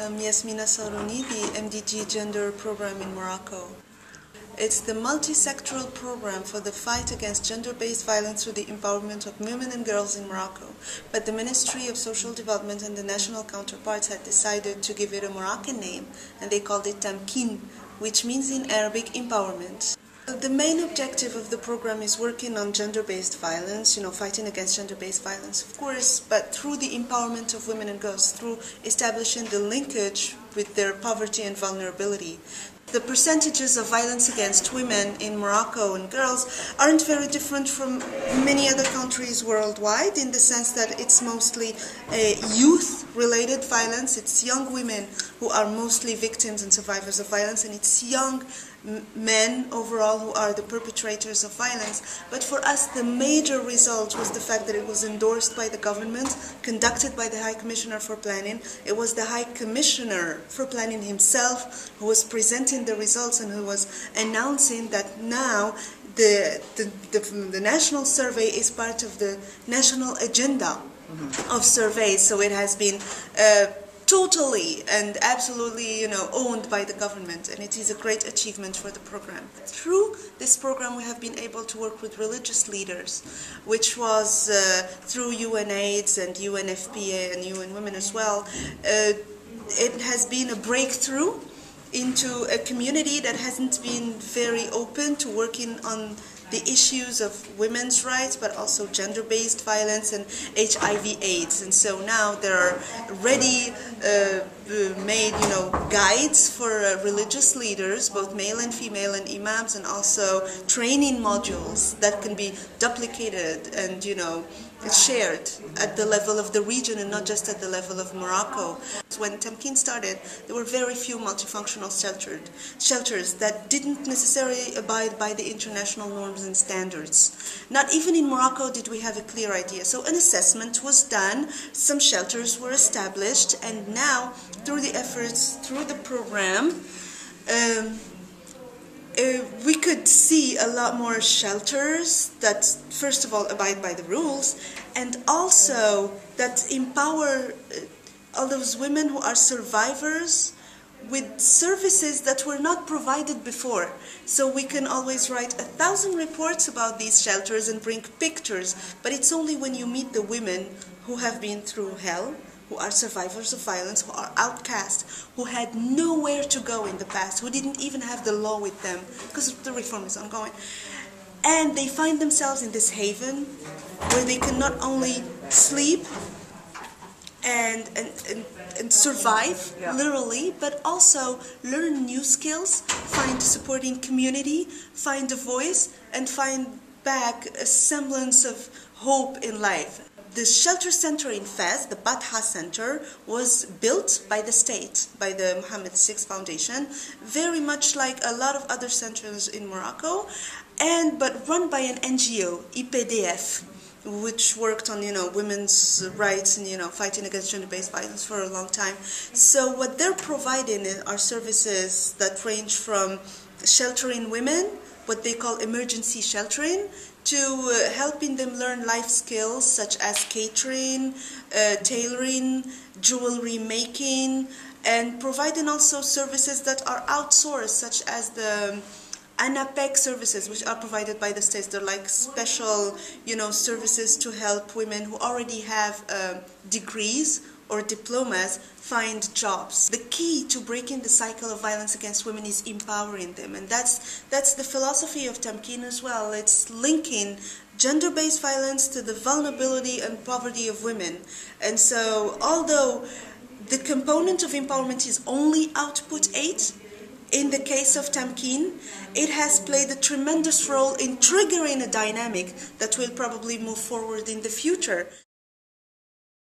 Um, I'm Yasmina Sarhrouny, the MDG Gender Program in Morocco. It's the multi-sectoral program for the fight against gender-based violence through the empowerment of women and girls in Morocco. But the Ministry of Social Development and the national counterparts had decided to give it a Moroccan name, and they called it Tamkin, which means in Arabic empowerment. Uh, the main objective of the program is working on gender-based violence, you know, fighting against gender-based violence, of course, but through the empowerment of women and girls, through establishing the linkage with their poverty and vulnerability. The percentages of violence against women in Morocco and girls aren't very different from many other countries worldwide in the sense that it's mostly uh, youth related violence. It's young women who are mostly victims and survivors of violence, and it's young men overall who are the perpetrators of violence. But for us, the major result was the fact that it was endorsed by the government, conducted by the High Commissioner for Planning. It was the High Commissioner for Planning himself who was presenting the results and who was announcing that now the, the, the, the national survey is part of the national agenda mm-hmm. of surveys. So it has been uh, totally and absolutely you know owned by the government and it is a great achievement for the program through this program we have been able to work with religious leaders which was uh, through UNAIDS and UNFPA and UN Women as well uh, it has been a breakthrough into a community that hasn't been very open to working on the issues of women's rights, but also gender-based violence and HIV/AIDS. And so now there are ready uh, made, you know, guides for uh, religious leaders, both male and female, and imams, and also training modules that can be duplicated and, you know, shared at the level of the region and not just at the level of Morocco. When Tamkin started, there were very few multifunctional sheltered, shelters that didn't necessarily abide by the international norms and standards. Not even in Morocco did we have a clear idea. So an assessment was done, some shelters were established, and now through the efforts, through the program, um, uh, we could see a lot more shelters that, first of all, abide by the rules, and also that empower uh, all those women who are survivors with services that were not provided before. So we can always write a thousand reports about these shelters and bring pictures, but it's only when you meet the women who have been through hell who are survivors of violence, who are outcasts, who had nowhere to go in the past, who didn't even have the law with them because the reform is ongoing. And they find themselves in this haven where they can not only sleep and, and, and, and survive, yeah. literally, but also learn new skills, find a supporting community, find a voice, and find back a semblance of hope in life. The shelter center in Fez, the Batha Center, was built by the state, by the Mohammed VI Foundation, very much like a lot of other centers in Morocco, and but run by an NGO, IPDF, which worked on you know women's rights and you know fighting against gender-based violence for a long time. So what they're providing are services that range from sheltering women, what they call emergency sheltering, to uh, helping them learn life skills such as catering, uh, tailoring, jewelry making, and providing also services that are outsourced, such as the ANAPEC services, which are provided by the states. They're like special, you know, services to help women who already have uh, degrees or diplomas find jobs. The key to breaking the cycle of violence against women is empowering them, and that's that's the philosophy of Tamkin as well. It's linking gender-based violence to the vulnerability and poverty of women. And so, although the component of empowerment is only output aid, in the case of Tamkin, it has played a tremendous role in triggering a dynamic that will probably move forward in the future.